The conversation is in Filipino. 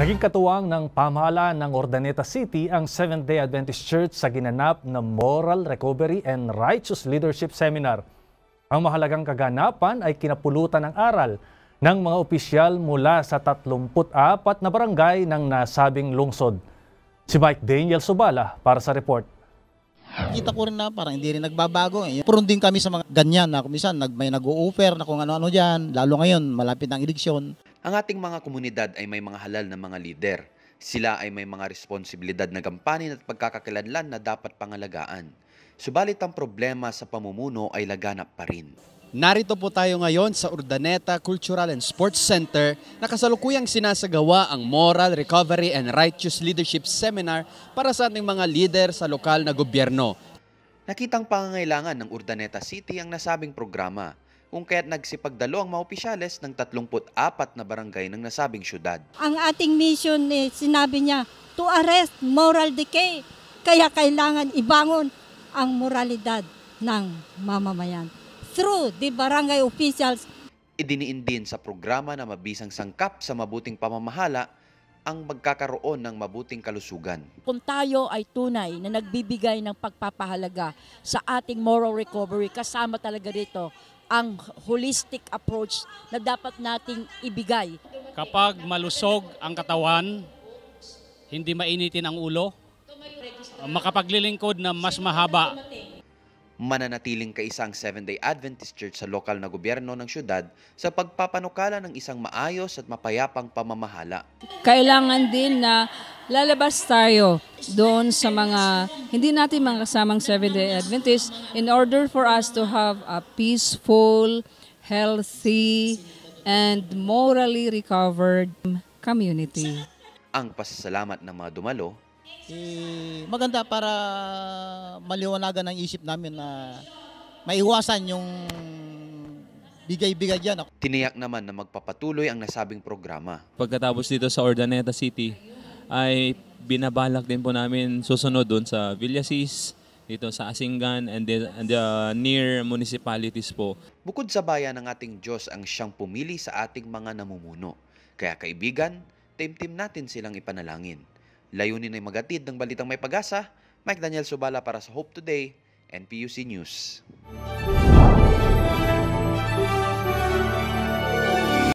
Naging katuwang ng pamahalaan ng Ordaneta City ang Seventh-day Adventist Church sa ginanap na Moral Recovery and Righteous Leadership Seminar. Ang mahalagang kaganapan ay kinapulutan ng aral ng mga opisyal mula sa 34 na barangay ng nasabing lungsod. Si Mike Daniel Subala para sa report. Kita ko rin na parang hindi rin nagbabago. Eh. Purong din kami sa mga ganyan na kumisan nag, may nag-o-offer na kung ano-ano dyan. Lalo ngayon, malapit ang eleksyon. Ang ating mga komunidad ay may mga halal na mga lider. Sila ay may mga responsibilidad na gampanin at pagkakakilanlan na dapat pangalagaan. Subalit ang problema sa pamumuno ay laganap pa rin. Narito po tayo ngayon sa Urdaneta Cultural and Sports Center na kasalukuyang sinasagawa ang Moral Recovery and Righteous Leadership Seminar para sa ating mga leader sa lokal na gobyerno. Nakitang pangangailangan ng Urdaneta City ang nasabing programa kung kaya't nagsipagdalo ang mga opisyales ng 34 na barangay ng nasabing syudad. Ang ating mission, eh, sinabi niya, to arrest moral decay. Kaya kailangan ibangon ang moralidad ng mamamayan through the barangay officials. Idiniin din sa programa na mabisang sangkap sa mabuting pamamahala ang magkakaroon ng mabuting kalusugan. Kung tayo ay tunay na nagbibigay ng pagpapahalaga sa ating moral recovery, kasama talaga dito ang holistic approach na dapat nating ibigay. Kapag malusog ang katawan, hindi mainitin ang ulo, makapaglilingkod na mas mahaba mananatiling kaisang Seventh-day Adventist Church sa lokal na gobyerno ng syudad sa pagpapanukala ng isang maayos at mapayapang pamamahala. Kailangan din na lalabas tayo doon sa mga hindi natin mga kasamang Seventh-day Adventist in order for us to have a peaceful, healthy, and morally recovered community. Ang pasasalamat ng mga dumalo eh, maganda para maliwanagan ang isip namin na maiwasan yung bigay-bigay dyan. Tiniyak naman na magpapatuloy ang nasabing programa. Pagkatapos dito sa Ordaneta City, ay binabalak din po namin susunod doon sa Villasis, dito sa Asingan and the, and the near municipalities po. Bukod sa bayan ng ating Diyos ang siyang pumili sa ating mga namumuno. Kaya kaibigan, team-team natin silang ipanalangin. Layunin ay magatid ng balitang may pag-asa. Mike Daniel Subala para sa Hope Today, NPUC News.